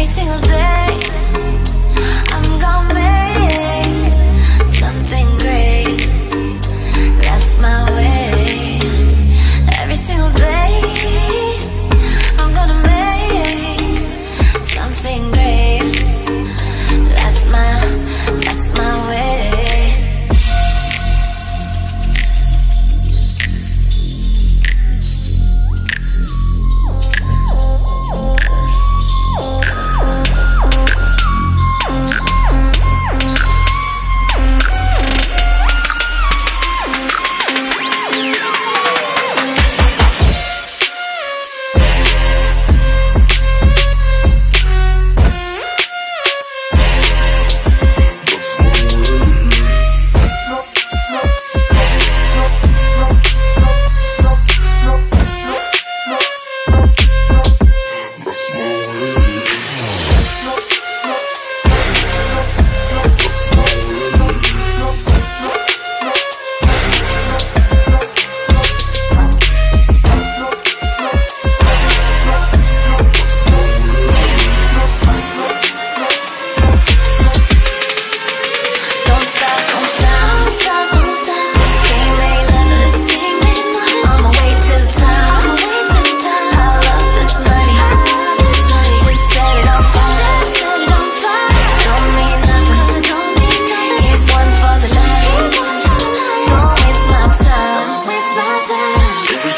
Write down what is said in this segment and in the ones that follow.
every single day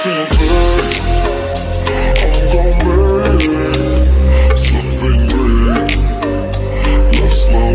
Something great That's my